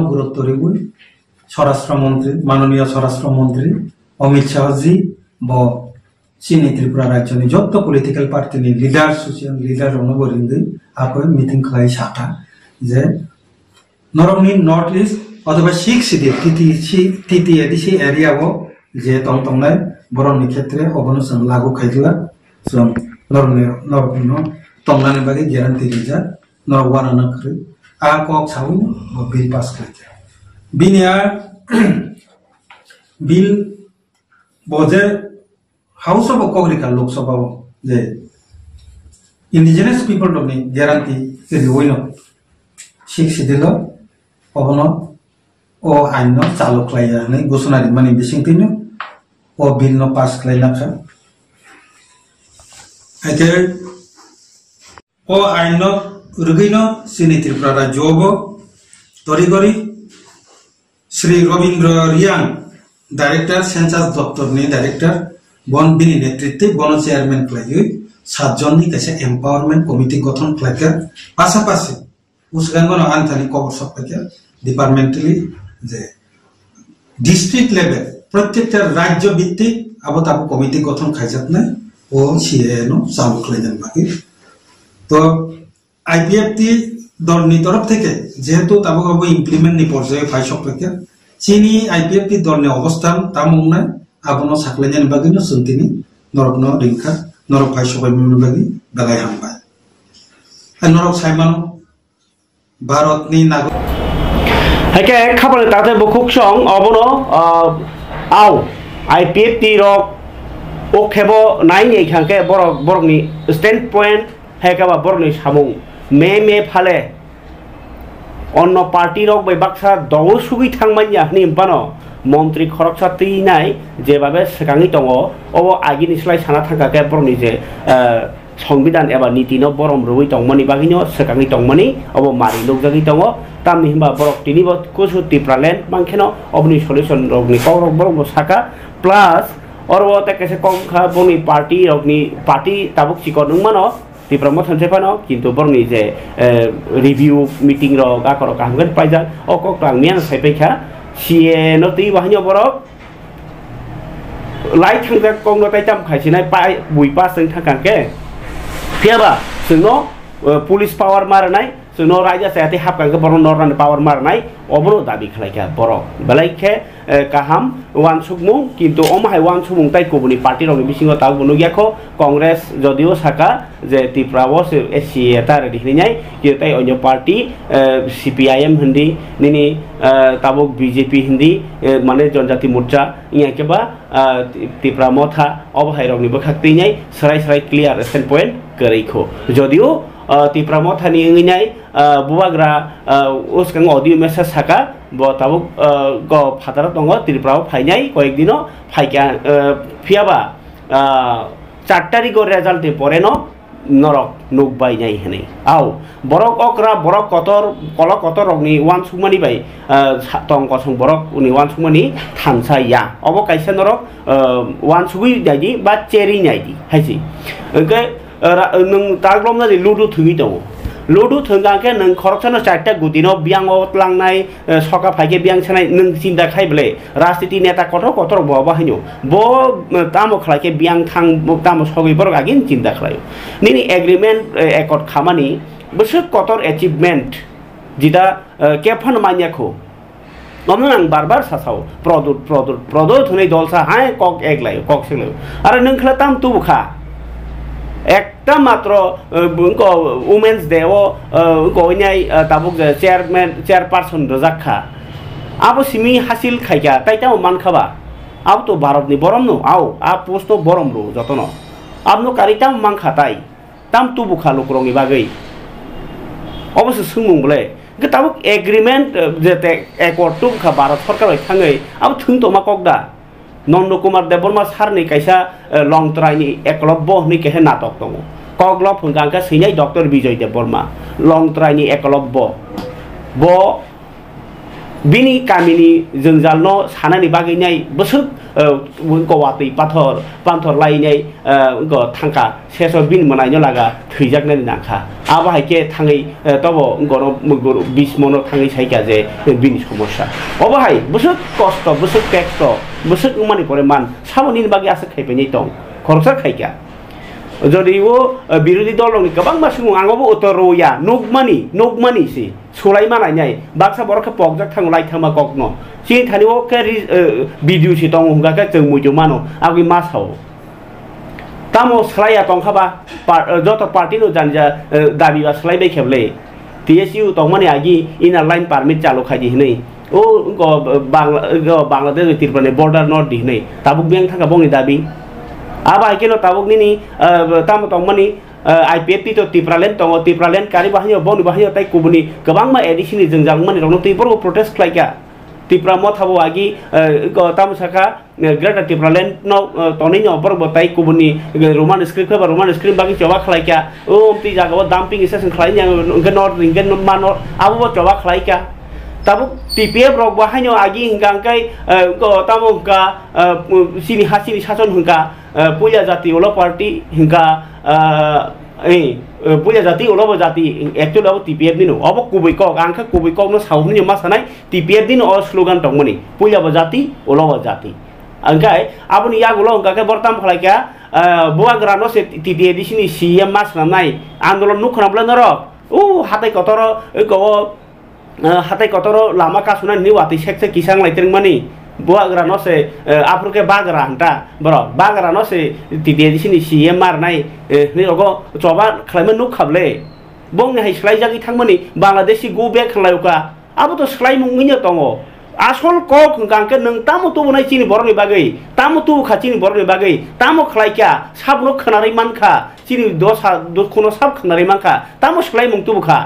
গুরুত্ব রিগুই স্বরাষ্ট্রমন্ত্রী মাননীয় স্বরাষ্ট্রমন্ত্রী অমিত শাহজি ব চিনি ত্রিপুরা রাজ্যনি যত পলিটিক্যাল পার্টিনি লিডার সোশিয়াল লিডার অনুবরিন্দি মিটিং খাই সাটা। যে নরমনি নর্থ ইস্ট अथवा सिक्सदी तिथि तिथि यदि से एरिया वो जे तम तमने बरन क्षेत्र अबन सं लागू खाइला सं नरने नरन तमने बागे ग्यारंटी रिजा नरवाना न करे आ कक छाउन बि पास खाइला बिनिया बिल बजे हाउस अफ कग्रिका लोकसभा जे ইন্ডিজিনিয়াস পিপল দমনি গ্যারান্টি যদি ওই সিক্স দিল কখনো o haino chalo khlainai gosonari mani bisingtino o bill no pass khlainakha aite o aino rugino sini tripura rajyobo তরিগরি শ্রী রবীন্দ্র রিয়াং ডাইরেক্টর সেন্সাস দপ্তর নিয়ে ডাইরেক্টর বন বিনি নেতৃত্বে বন চেয়ারম্যান ক্লাইয়ে সাতজন নিকাশে এম্পাওয়ারমেন্ট কমিটি গঠন ক্লাইকের পাশাপাশি উসগাঙ্গন আনথানি কবর সপ্তাহের ডিপার্টমেন্টালি যে ডিস্ট্রিক্ট লেভেল প্রত্যেকটা রাজ্য ভিত্তিক আবো তাবো কমিটি গঠন খাইজাত নাই, ও সিএনো চালু খাইজান বাকি। তো আইপিএফটি দলনি তরফ থেকে যেহেতু তাবো ইমপ্লিমেন্ট নি পর্যায়ে ফাই সপ্তাহে চিনি আইপিএফটি দলনি অবস্থান তামুংনাই আবনো সাকলাইজান বাগিনো সুন্তিনি নরকনো রিংখা, নরক ফাই সবাই বাগি বেলায় হামবাই নরক সাইমানো ভারতনি নাগরিক হাইকে খাবার তাতে বকুক সং, অবনো আও আইপিএফ টি রক ও খেব নাই এই খাঙ্কে বরক বরকনি স্ট্যান্ড পয়েন্ট হাইকাবা বরকনি সামুং। মে মে ফালে, অন্য পার্টি রক bai বাক্সা দল সুগি থাংমান ইয়াহনি ইম্পানো। মন্ত্রী খরকসা তৈনাই যেভাবে সেকাঙি দङ অব আগিনি স্লাই সানা থাকাকে বরনি যে সংবিধান এবা নীতিनो বরম রুই tam ni himba borok tini bo kusu ti pralen mangkheno obni solution rogni korok borok saka plus orbo te kese kongkha boni party rogni party tabuk chikor nungmano ti promotion se pano kintu borni je review meeting ro ga korok kahmgen paijak okok tang mian sai pekha sie noti bahanyo borok লাই থাকজাক কং তাই চাম খাইছিনাই পাই বুই pass থাকাকে ফেবা जोंनो police पावार मारनाय सुनोरायजा सहते हाब कंग बरो नरन power मारनाय अब्रो दाबि खलायखा बरो बलाइखे काहाम वान सुगमु किन्तु अमहाय वान सुमुं ताइ कोबुनि पार्टी रंनि बिसिङो ताव बुनु ग्याखो कांग्रेस जदिओ साका जे तिप्रावो से एससी एता रेडि हिनाय किताइ अन्य पार्टी सीपीआईएम हिंदी निनि ताबो बीजेपी हिंदी माने जनजाति मोर्चा इयाकेबा तिप्रामो था अब हायरंनि बखाक्तिनाय सराय सराय क्लियर स्टैंड पॉइंट करैखो जदिओ পয়েন্ট করেইখো যদিও ত্রিপুরা মথানি ইংনাই বুবাগ্রা উসকাং অডিও মেসেজ সাকা ব তাবুক গ ফাদার দङ ত্রিপুরাও ফাইনাই কয়েকদিনও ফাইকা ফিয়াবা চারটারি গো রেজাল্টে পরে ন নরক নুক বাই নাই হেনে আও বরক অকরা বরক কতর কল কতর রকনি ওয়ান সুমানি বাই টং কসং বরক উনি ওয়ান সুমানি থানসা ইয়া অব কাইসা নরক ওয়ান সুগুই নাইদি বা চেরি নাইদি হাইসি ওকে नों दाग्लबनानै लुदु थुङै दङ লডু থঙ্গাকে নং খরচন চারটা গুদিন বিয়াং লাংনাই সকা ফাইকে বিয়াং সেনাই নং চিন্তা খাইবলে রাজনীতি নেতা কত কত ববা হইন ব তাম খাইকে বিয়াং থাং তাম সগৈবর আগিন চিন্তা খাই নিনি এগ্রিমেন্ট একট খামানি বসে কতর এচিভমেন্ট যেটা কেফন মানিয়াখো গমন আং বারবার সাসাও প্রদুত প্রদুত প্রদুত হই দলসা হায় কক এক লাই কক সেলাই আর নং খেলা তাম তুবখা একটা মাত্র উমেন্স ডেও গইনাই তাবুক চেয়ারম্যান চেয়ারপারসন রজাখা আবো সিমি হাসিল খাইকা, তাইতাও মান খাবা। আব তো ভারতনি বরম নো? আও, আ পোস্ট বরম রো যতন। আবনো কারিতাম মান খাতাই তাম তুবু খালো রঙি বাগৈ। অবশ্য সুমুং বলে। তাবুক এগ্রিমেন্ট যে একর্ড তুবখা ভারত সরকার থাঙै আবো থুং তো मा ককদা Nanda Kumar Debbarma সাरनि kaisa longtrai ekলব্য hni kehe natok tongo koglop hingka sinai dr বিজয় দেববর্মা longtrai ekলব্য bo बिनि गामिनि जों न सानानै बागैनाय बोसोर उनको पाथर पान्थर लायनाय थांखा सेसर बिन मोनायनो लागा थैजागनाय नांखा। आबा थाङै तब उनको बिस मनाव थाङै सायखा जे बिनि समस्या। अबहाय बोसोर कस्त बोसोर टेक्स्ट' बोसोर उमानि परिमान साबनिन बागै आसा खायफैनाय दं। खरसा खायखा। যদিও বিরোধী দলनि गोबां मासुं आंबो अटरया नगमानि नगमानि सि सलाय मानायनाय बाक्सा बरखा पगजाक थां लायथामा गगन सि थानिव के भिडिअ सि दं हंगाके जों मुइजो मानो आगि मासाव तामो सलाया दंखाबा जत पार्टिनो जानिजा दाबिबा सलायबाय खेबले টিএসইউ তংমানি আগি ইনা লাইন পারমিট চালু খাইজি হিনে ও বাংলাদেশ ত্রিপুরানি বর্ডার নর্থ দিহিনে তাবুক ব্যাংক থাকা বংনি দাবি aba ikilo tabuk nini tam tong mani IPFP to tipralen tongo tipralen kari bahyo bonu bahyo tai kubuni kabang ma edition ni jengjang mani rong tu ipor protest klaika tipra mo thabo agi tam saka greater Tipraland न तनै न पर बताई कुबुनि Roman script बा Roman script बाकी चवा खलाई क्या ओ ती जागो दामपिंग सेशन खलाई न नॉट रिंगन मान आबो चवा खलाई क्या tabuk tipe berubah hanya agi engkang kai ko tabuk engka sini hasil hasil engka puja jati ulo parti engka eh punya jati ulo jati itu lalu tipe dino apa kubu kau angka kubu kau no sahun yang mas kanai tipe dino or slogan tanggung ni punya jati ulo jati angkai apun ya gulo engka kai bertam kalau kaya buang granos tipe di sini siem mas kanai andolan nukran belum ngerok Oh, hati kotor, kau হাতে কতর লামা কাসুনা নিওয়াতি সেকসে কিসাং লাইতেং মানি apruke bagra hanta bro bagra no se titie di sini si mar nai ni rogo coba khlaiman nuk khable bong hai slai jagi thangmani bangladeshi go back khlaiuka abo to slai munginya tongo আসল কক গাংকে নং তামো তো বনাই চিনি বরনি বাগৈ তামো তো খা চিনি বরনি বাগৈ তামো খলাইকা সাবনো খনাरै মানখা চিনি দসা দখনো সাব খনাरै মানখা তামো সলাই মুং তুবখা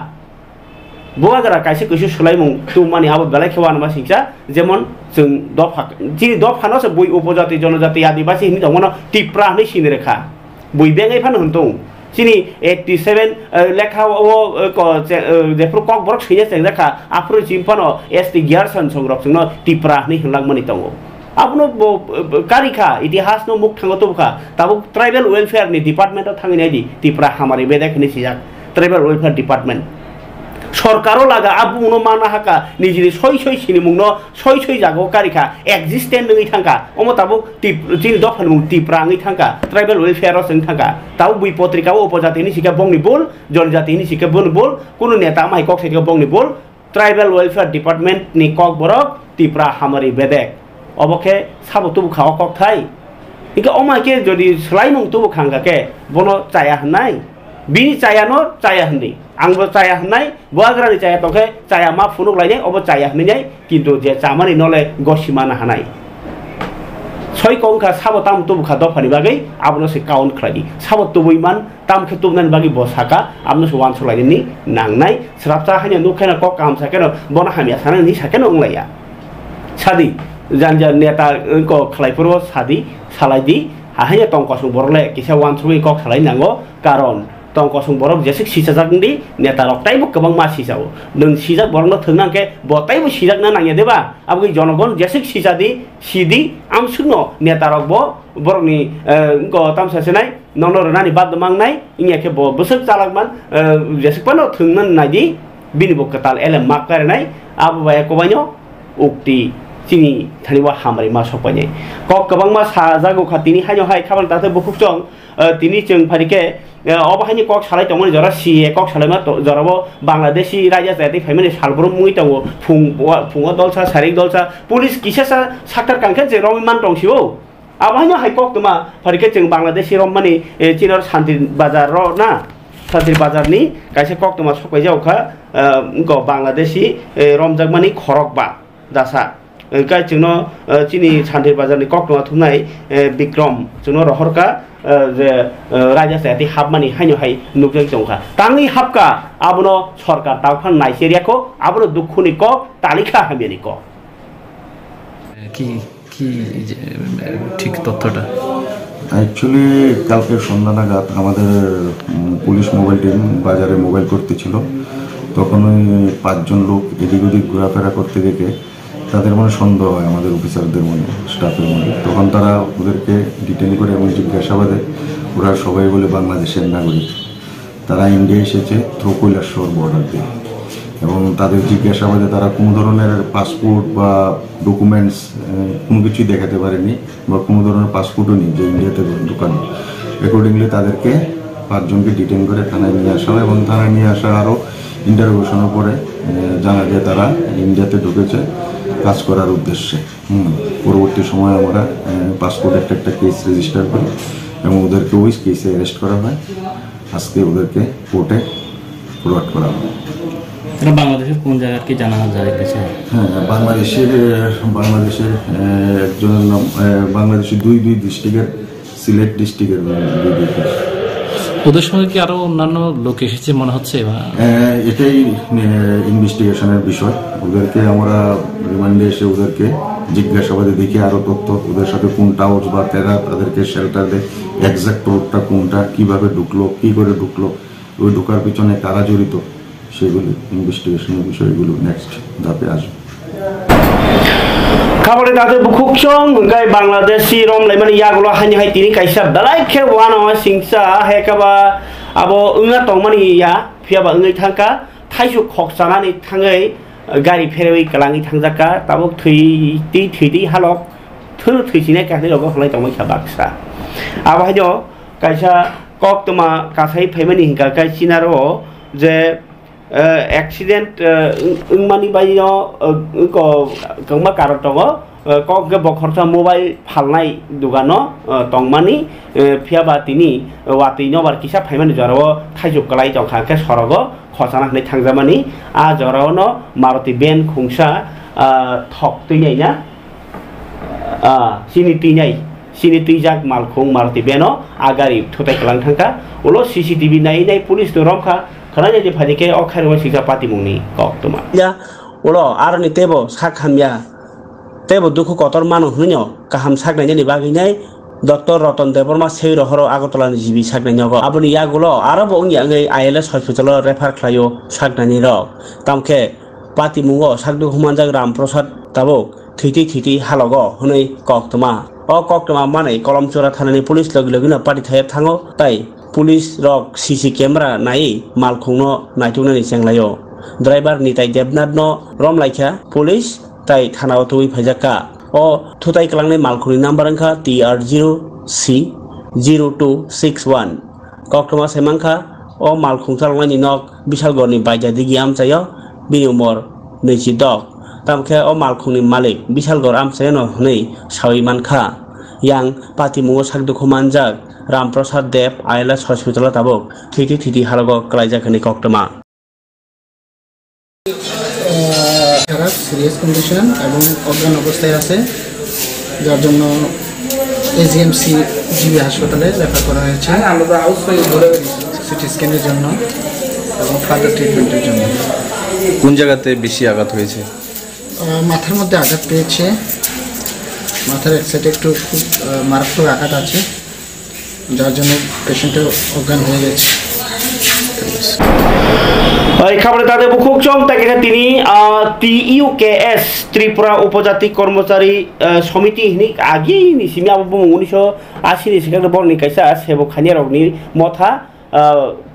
बुवागरा कायसे कैसे सोलायमुं तु माने आबो बेलाय खेवा नामा सिंसा जेमन जों दफा जिनि दफानो से बय उपजाति जनजाति आदिबासि हिनि दंमोन तिप्रा हनै सिनि रेखा बय बेङै फान हन्तौ सिनि 87 लेखा ओ जेफ्रु कक बरक सैया सें रेखा आफ्रु जिमफानो एसटी गियारसन संरक्षण तिप्रा हनै हलांगमानि दङ आपनो कारिखा इतिहास नो मुख थांगो तबखा ताबो ट्राइबल वेलफेयर नि डिपार्टमेन्टआव थांगिनाय दि तिप्रा हामारि बेदाखनि सिजाक ट्राइबल वेलफेयर डिपार्टमेन्ट সরকারও লাগা আবুনো মানা হাকা নিজের সই সই সিনি মুংনো সই সই জাগো কারিখা এক্সিস্টেন্ট নঙি থাকা অমো তাবো টিপ যিনি দফান মুং টিপ্রাঙি থাকা ট্রাইবেল ওয়েলফেয়ারও जों থাকা। তাও বুই পত্রিকাও উপজাতিনি শিকা বংনি বল জনজাতিনি শিকা বন বল, কোনো নেতা মাই কক সেকা বংনি বল ট্রাইবেল ওয়েলফেয়ার ডিপার্টমেন্ট নি কক বরক টিপ্রা হামারি বেদেক। অবকে সাবো তুবু খাওয়া কক থাই। ইকে অমাকে যদি সেলাই মুং তুবু খাঙ্গাকে, বনো চায়া হানাই বিনি চায়ানো চায়া হানি आंबो चाया होननाय बुवाग्रानि चाया तंखे चाया मा फुनुक लायनाय अबो चाया होननाय किन्तु जे चामानि नले गसिमानो हानाय सय कंखा साबो ताम तुबखा दफानि बागै आबनो से काउन्ट खालायनि साबो तुबैमान तामखे तुबनानि बागै बसाका आबनो से वान सलायनि नांनाय स्राबचा हानि नुखाना क काम साकेनो बना हामिया साना नि साकेनो अंलाया सादि जानजा नेता को खालायफोरबो सादि सालायदि हाहाय टंकसुं बरले किसा वान सबै क खालायनांगौ कारण tongkosung borok jesik sisajakni neta rok taibo kebang ma sisao nung sijak borok no thungnang ke botaibo sijak na nangya deba abo jonogon jesik sisadi sidi amsukno neta rok bo borok ni go tam sasenai nono renani bad mangnai ingya ke bo busuk chalakman jesik pano thungnan nadi bini bo katal ele makkarenai abo baya kobanyo ukti chini thani wa hamari ma sokpa nyai ko kabang ma sa jago kha tini hanyo hai khabang ta te bukuk chong কক সালাই তমন জরা সিয়ে cock সালাই মা জরাব বাংলাদেশি রাজা যাতে ফাইমানি সালবর মুই তঙ্গ Phom Phom দলসা সারিক দলসা police কিসে সা সাকার কাঙ্কে যে রমি মান টংসিও আবাহানি হাই কক তোমা ফারিকে চেং বাংলাদেশি রম মানে চীনের শান্তি বাজার র না শান্তির বাজারনি কাছে কক তোমা সকাই যাও খা বাংলাদেশি রমজাক খরক বা দাসা গাই চুন চিনি সান্ডির বাজারনি ককনা থুনাই বিক্রম চুন রহরকা যে রাজা সাহাতি হাবমানি হাইনো হাই নুকজন চৌকা তাঙ্গি হাবকা আবন সরকার তাওফান নাইসেরিয়া কো আবন দুঃখনি ক তালিকা হামিয়ানি ক কি কি ঠিক তথ্যটা অ্যাকচুয়ালি কালকে সন্ধ্যা নাগাদ আমাদের পুলিশ মোবাইল বাজারে মোবাইল করতেছিল তখন ওই পাঁচজন লোক এদিক ওদিক ঘোরাফেরা করতে দেখে তাদের মনে সন্দেহ হয়, আমাদের অফিসারদের মনে স্টাফের মনে। তখন তারা ওদেরকে ডিটেন করে এবং জিজ্ঞাসাবাদে ওরা সবাই বলে বাংলাদেশের নাগরিক। তারা ইন্ডিয়া এসেছে থ্রু কৈলাসহর বর্ডার দিয়ে। এবং তাদের জিজ্ঞাসাবাদে তারা কোনো ধরনের পাসপোর্ট বা ডকুমেন্টস কোনো কিছুই দেখাতে পারেনি বা কোনো ধরনের পাসপোর্টও নেই যে ইন্ডিয়াতে ঢুকানো। অ্যাকর্ডিংলি তাদেরকে পাঁচজনকে ডিটেন করে থানায় নিয়ে আসা হয় এবং থানায় নিয়ে আসা আরও ইন্টারোগেশনের পরে জানা যায় তারা ইন্ডিয়াতে ঢুকেছে। কাজ করার উদ্দেশ্যে। হুম পরবর্তী সময় আমরা পাসপোর্ট একটা একটা কেস রেজিস্টার করি এবং ওদেরকে ওই কেসে অ্যারেস্ট করা হয়। আজকে ওদেরকে কোর্টে ফরওয়ার্ড করা হয়। বাংলাদেশের কোন জায়গার কি জানা যায় হ্যাঁ বাংলাদেশের বাংলাদেশের একজনের নাম বাংলাদেশের দুই দুই ডিস্ট্রিক্টের সিলেট ডিস্ট্রিক্টের দুই। ওদের সঙ্গে কি আরও অন্যান্য লোক এসেছে মনে হচ্ছে বা? এটাই ইনভেস্টিগেশনের বিষয়। ওদেরকে আমরা রিমান্ডে এসে ওদেরকে জিজ্ঞাসাবাদে দেখি আরও তথ্য, ওদের সাথে কোন টাওয়ার্স বা তেরা তাদেরকে শেল্টার একজাক্ট রোডটা কোনটা, কীভাবে ঢুকলো, কি করে ঢুকলো, ওই ঢোকার পিছনে কারা জড়িত, সেগুলো ইনভেস্টিগেশনের বিষয়গুলো নেক্সট ধাপে আসবে। খাবারে তাতে বুকুক চং গাই বাংলাদেশ সিরম লাইমানি ইয়াগুলো হানি হাই তিনি কাইসা বেলাই খে ওয়ান হয় সিংসা হেকাবা আবো উঙা তংমানি ইয়া ফিয়াবা উঙাই থাকা থাইসু খক জানানি থাঙাই গাড়ি ফেরেই কালাঙি থাকজাকা তাবক থৈ তি থৈ তি হালক থৈ থৈসিনে কাহানি রগ হলাই তমাই খা বাক্সা আবো হাইদ কাইসা কক তোমা কাসাই ফাইমানি হিংকা কাইসিনারও যে accident ưng mani bay yo có cũng mà caro tongo có cái bọc khẩu mobile phal này dugano tong mani phía ba tini và tini bar kisa phải mani jaro thay chụp cái trong hàng cái sorogo khosana này thang zamani à jaro nó maruti ben khungsa thọc tuy nhảy nhá à xin tuy nhảy sini tuijak malkhung maruti beno agari thutai kalang thangka ulo cctv nai nai police to romkha khana je phadike okhairo sikha patimungni kok tuma. Ya, ulo arni tebo sakhamya tebo duku kotor manu hunyo kaham saknai ni baginai doctor Ratan Debbarma সেই রহর আগরতলানি GB সাকনানি রগ আবনি ইয়াগুলো আরও বংনি আঙै আইএলএস হসপিটাল রেফার খালাयो সাকনানি রগ তামকে পাতি মুঙ্গ সাকদু হুমানজাগ রামপ্রসাদ তাবো থৈতি থৈতি হালগ হनै কক্তমা অ কক্তমা মানে কলমচোরা থানানি পুলিশ লগে লগেনো পাটি থাইব থাঙো তাই পুলিশ রক সিসি ক্যামেরা নাই মালখংনো নাইটুনানি চেংলাयो ড্রাইভার নিতাই দেবনাথ ন রমলাইখা পুলিশ তাই থানাও তুই ফাইজাকা o thutai kalangni malkhuni number angkha tr 0 c 0261 koktoma semangkha o malkhung chalangni nok bisalgorni baija digi amchayo bini umor neichi dok tamkhe o malkhungni malik bisalgor amchayo no hnei sawi mankha yang patimungo sakdukhu manjak Ramprasad Deb ILS hospital তাবক থিতি থিতি হালগ ক্লাইজাখানি কক্টমা। খারাপ serious condition এবং অজ্ঞান অবস্থায় আছে যার জন্য এজিএমসি জিবি হাসপাতালে রেফার করা হয়েছে। সিটি স্ক্যানের জন্য এবং ফার্দার ট্রিটমেন্টের জন্য। কোন জায়গাতে বেশি আঘাত হয়েছে? মাথার মধ্যে আঘাত পেয়েছে। মাথার এক সাইডে একটু খুব মারাত্মক আঘাত আছে। যার জন্য পেশেন্টের অজ্ঞান হয়ে গেছে। এই খবরে তাদের বুকুক চম তাকে তিনি টিইউকেএস ত্রিপুরা উপজাতি কর্মচারী সমিতি হিনি আগে নিসিমি আবু উনিশশো আশি ni sigang borni kaisa sebo Motha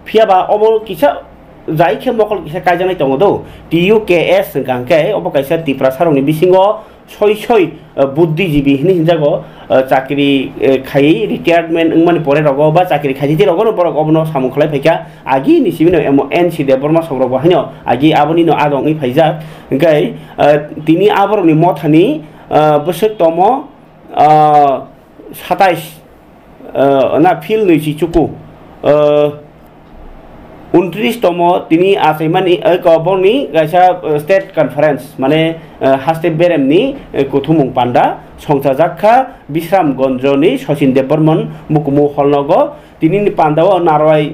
ফিয়াবা Amar phiaba obo kisa jai khe mokol kisa kaijanai tongo do TUKS gangke obo kaisa Tripura sarokni bisingo সই সই বুদ্ধিজীবী হিনি হিনজাগো চাকরি খাই রিটায়ারমেন্ট মানে পরে রগ বা চাকরি খাইতে রগ বড় অবন সামু খালাই ফাইকা আগি নিসিবিনো M N C Debbarma Sourav হাইনো আগি আবনি no আদং ই ফাইজাক ওমফাই তিনি আবরনি মথানি बोसोर तम সাতাইশ না ফিল নৈছি চুকু উনত্রিশতম তিনি আসাইমানি গবরনি গাইसा স্টেট কনফারেন্স মানে হাস্তে বেরেমনি কুথুমুং পান্ডা সংসাজাক্ষা বিশ্রাম গঞ্জনি শচীন দেববর্মন মুকুমু হলনগ তিনি পান্ডাও নারয়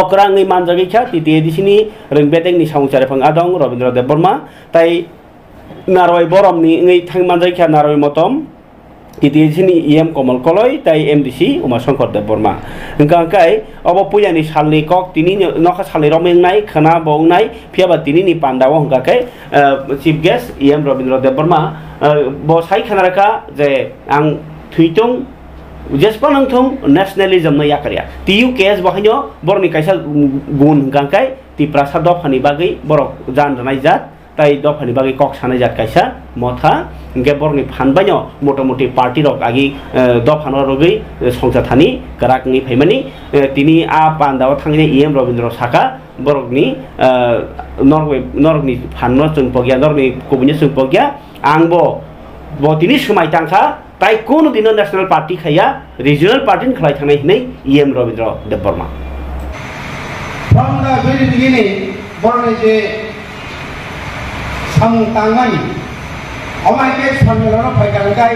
অকরাংনি মানজাগিখা তৃতীয় দিশিনি রংবেদেংনি সামুচারে ফাং আদং রবীন্দ্র দেববর্মা তাই naroi borom ni ngai thangmanjai kha naroi motom titi sini em komal koloi tai mdc uma shankar dev burma hingka kai obo pujani salni kok tini nokha salni romeng nai khana bong nai phiaba tini ni pandawo hingka kai chief guest em robindra dev burma bo sai khana raka je ang thuitung jespa nangthong nationalism no yakarya tiu kes bahanyo তাই দফানি বাকি cock সানে যাত কাইসা, মথা ইনকে বরনি ফানবাইও মোটামুটি party rock আগি দফানো রগৈ সংসার Thani কারাকনি ফাইমানি তিনি আ পান্দাও থাংনি, ইএম রবীন্দ্র সাকা বরকনি নরওয়ে নরকনি ফান্ন চুংপগিয়া নরকনি কবিনি চুংপগিয়া আংবো bo তিনি সময় টাংখা তাই কোনো দিনও ন্যাশনাল পার্টি খাইয়া রিজিওনাল পার্টি খাই থানাই হিनै ইএম রবীন্দ্র দেববর্মা। বরং যে samtangan অমাইকে সম্মেলন ফাইকালকাই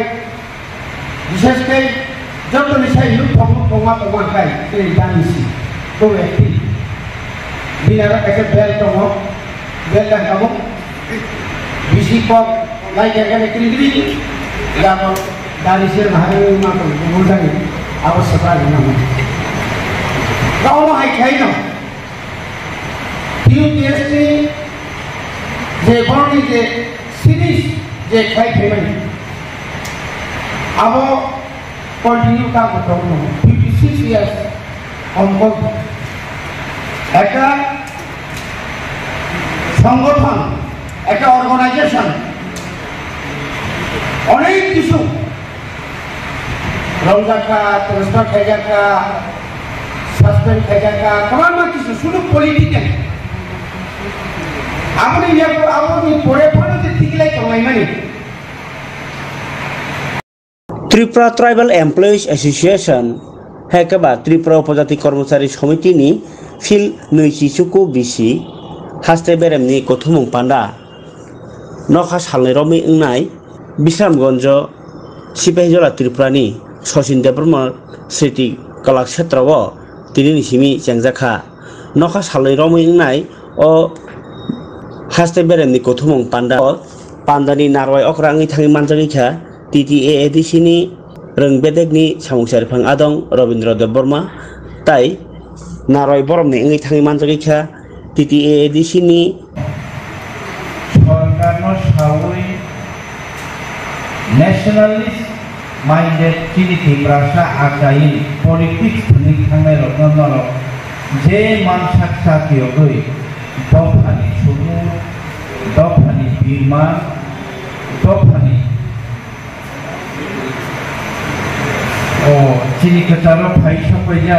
বিশেষকৈ যত নিচাই লুক ফম ফমা তমাকাই এই জানিছি। তো একটি দিনারা কাছে বেল দङ বেল দেখাবো বিসি কক লাইক এখানে ক্রিগরি যাব দানিসের ভাই মাতো বুঝাই আবশ্যকতা নাম গাও হাই খাই না? টিউটিএসটি যে বরনি যে সিরিজ যে খাই ফেমেনি আবো কন্টিনিউ কাম করতে হবে। ফিফটি সিক্স ইয়ার্স অঙ্কল একটা সংগঠন, একটা অর্গানাইজেশন অনেক কিছু। রমজাকা ট্রান্সফার খাইজাকা সাসপেন্ড খাইজাকা তোমার কিছু, শুধু পলিটিক্যাল আপনি আপনি পড়ে 얘기하고 아무리 보내버려도 কমাই মানে। ত্রিপুরা ট্রাইবাল এমপ্লয়িজ অ্যাসোসিয়েশন, হ্যাকাবা ত্রিপুরা উপজাতি কর্মচারী সমিতি নি ফিল নৈচিচুকু বিশি হাস্তে বেরেমনি কথুমং পান্ডা, নখা সালনি রমি ইংনাই বিশ্রামগঞ্জ সিপাহীজলা ত্রিপুরা ত্রিপুরানি শচীন দেববর্মন, স্মৃতি কলাক্ষেত্রও তিনি নিশিমি চেংজাখা নখা সালনি রমি ইংনাই ও haste berem ni kothumong panda. Pandani narwai okrangi thangi manjagi kha. TTA ADC e ni rengbedekni samungsari phang adong. Robindra Dev Burma tai narwai borom ni ngi thangi manjagi kha. TTA ADC ni nationalist minded chini timbrasa ajain politik ni thangai rokno je man saksa kiyoi দফানি সুমু, দফানি বিমা দফানি। ও চিনি কচারো ফাইসা পয়জা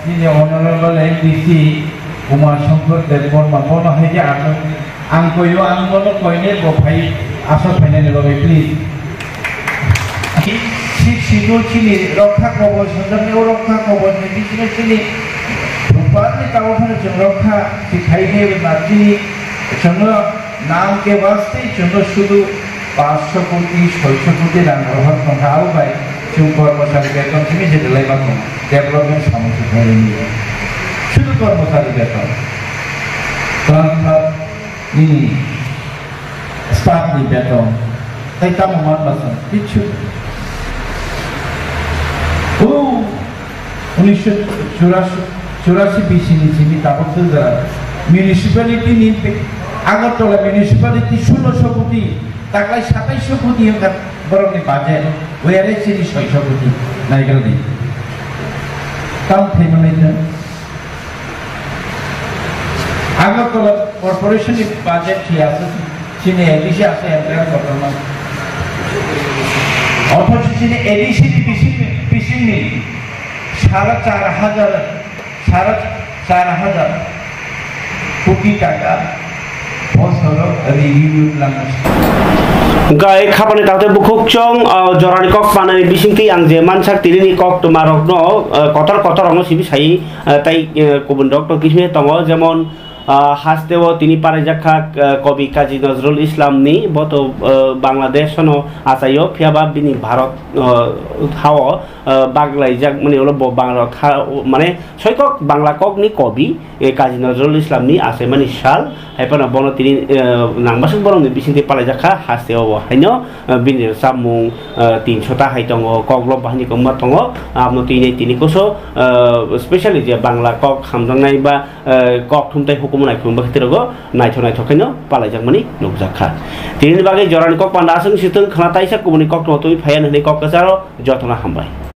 চিনি honourable MDC Uma Shankar Deb Barma, বন হাইজে আগে আং কইও আং বন কইনে বফাই আসল ফাইনাল লগে প্লিজ ঠিক সিঁদুর চিনি রক্ষা কবচ সজনীয় রক্ষা কবচ নির্দিষ্ট চিনি भोपाल कावफन रक्षा सिखाइने नाचिनी জন্য নামকে বাঁচতে জন্য শুধু পাঁচশো কোটি ছয়শো কোটি রান ব্যবহার সংখ্যা আরও পায় কেউ কর্মচারী বেতন থেকে যেটা লাইবা কম ডেভেলপমেন্ট সমস্যা ধরে নিয়ে শুধু কর্মচারী বেতন ট্রান্সফার নিনি স্টাফনি বেতন তাই তাম মান বাসন কিচ্ছু ও উনিশশো চুরাশি চুরাশি বিসি নিচে তাপসের দ্বারা মিউনিসিপ্যালিটি নিতে আগরতলা মিউনিসিপ্যালিটি ষোলোশো কোটি তাকলাই সাতাইশশো কোটি বরং বাজেট ওয়ারে চিনি ছয়শো কোটি নাইকেল নেই? কাম থেমে আগরতলা কর্পোরেশন বাজেট কি আছে? চিনি এডিসি আছে, এমপ্লয়ার বর্তমান। অথচ চিনি এডিসি বিসি নেই সাড়ে চার হাজার সাড়ে চার হাজার কোটি টাকা বছর রিভিউ লাগাচ্ছে gai khapani tawte bukhuk chong jorani kok panani bisingti ang je mansak tirini kok tumarok no kotor kotor ang sibi sai tai kubun dok হাসতেও তিনি পারেজাখা কবি কাজী নজরুল ইসলাম নি, বত বাংলাদেশ আচাই ফিয়াবা বিনি ভারত হাও বাংলায় যাক মানে হলো বাংলা মানে সৈকক বাংলা কক নি কবি কাজী নজরুল ইসলাম নি, আছে মানে সাল হাইপানা বন তিনি নাংবাসক বরং বিসিনতে পালেজাখা হাসতেও হাইন বিনি সামু তিনশোটা হাইতং কগলব বাহিনী কমবা তঙ্গ আপনি তিনি তিনি, কোসো স্পেশালি যে বাংলা কক হামজানাই বা কক থুমতাই হুক kumu nai khung bakhtiro go nai tho nai thokaino palaijak mani nukjakha tini bagi jorani kok pandasung situng khana taisa kumuni kok no tumi phayan hne kok kasaro jotona hambai